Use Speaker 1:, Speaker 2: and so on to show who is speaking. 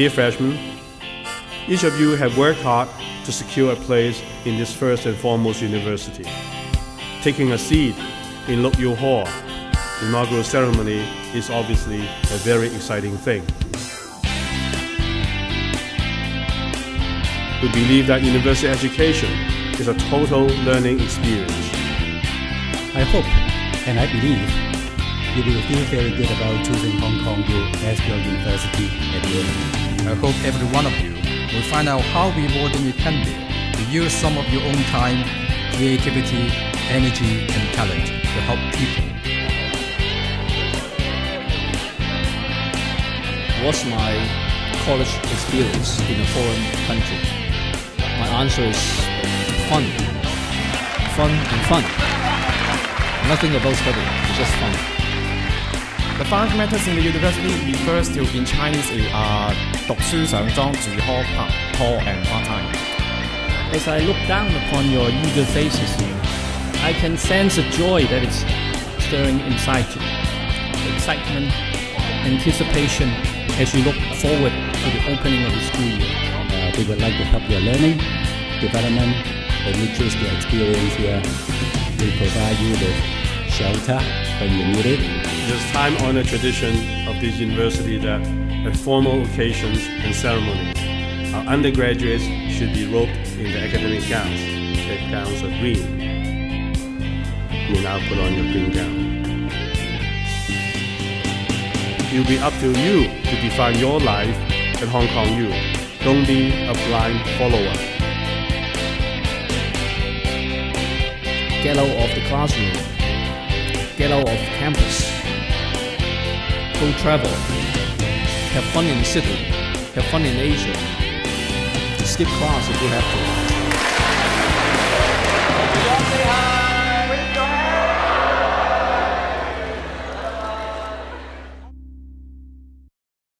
Speaker 1: Dear freshmen, each of you have worked hard to secure a place in this first and foremost university. Taking a seat in Loke Yew Hall, the inaugural ceremony is obviously a very exciting thing. We believe that university education is a total learning experience.
Speaker 2: I hope and I believe you will feel very good about choosing Hong Kong U as your university at the end.
Speaker 3: I hope every one of you will find out how rewarding it can be to use some of your own time, creativity, energy, and talent to help people.
Speaker 4: What's my college experience in a foreign country? My answer is fun. Fun and fun. Nothing about studying, it's just fun.
Speaker 5: The fundamentals in the university refers to in Chinese is uh, 读书上庄住 hall 拍拖 and part time.
Speaker 4: As I look down upon your eager faces here, I can sense a joy that is stirring inside you. Excitement, anticipation as you look forward to the opening of the school year.
Speaker 2: Uh, we would like to help your learning, development, and you choose the experience here. We provide you with shelter when you need it.
Speaker 1: It is time-honored tradition of this university that at formal occasions and ceremonies, our undergraduates should be robed in the academic gowns. The gowns are green. You now put on your green gown. It will be up to you to define your life at Hong Kong U. Don't be a blind follower.
Speaker 4: Get out of the classroom. Get out of campus. Go travel. Have fun in the city. Have fun in Asia. Skip class if you have to.